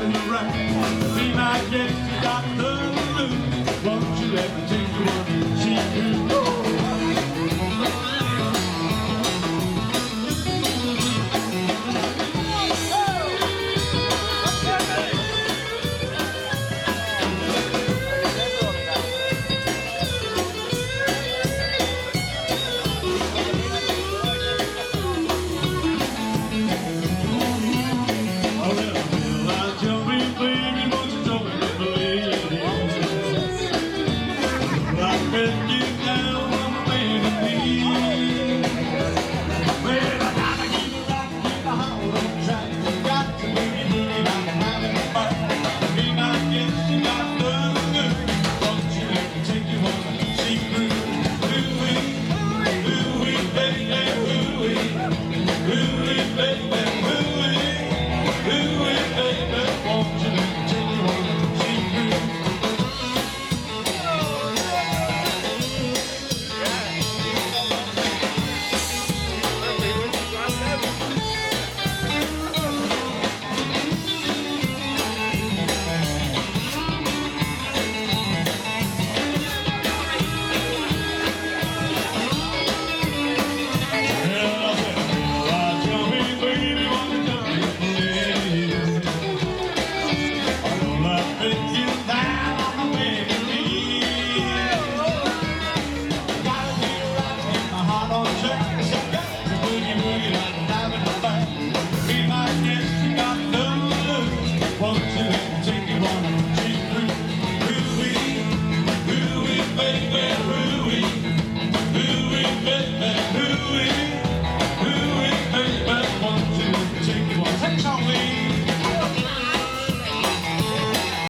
happened right. We might get Ooh-wee, ooh-wee, ooh-wee.